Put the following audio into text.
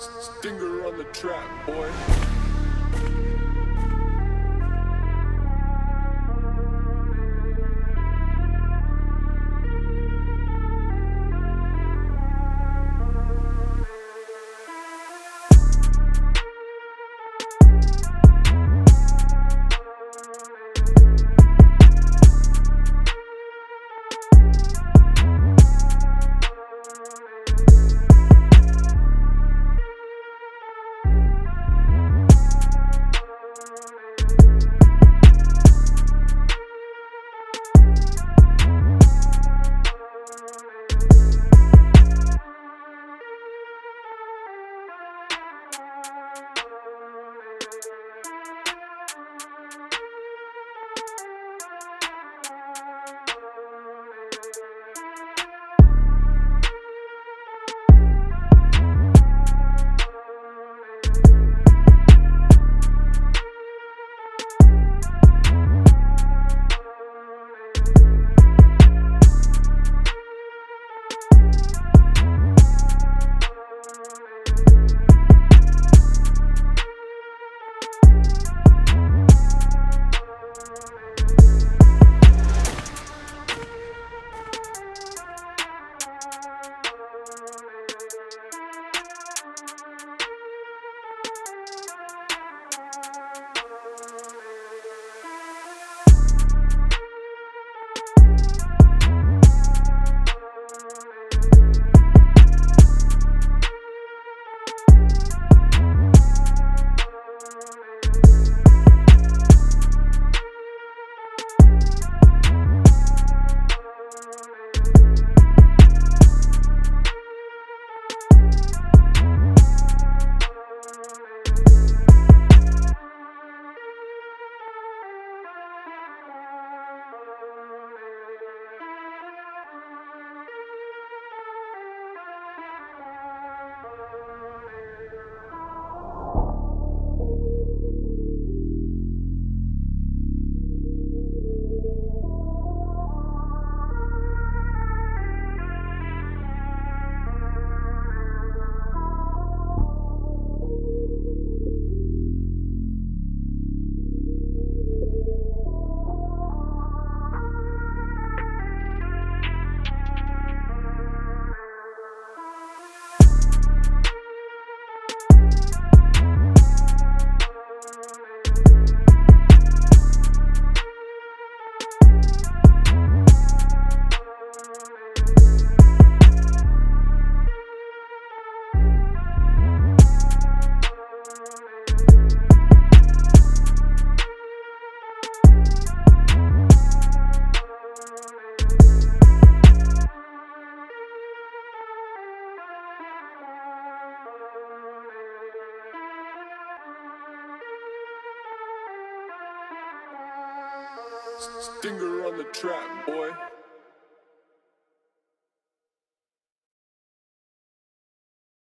Stinger on the trap, boy. Stinger on the trap, boy.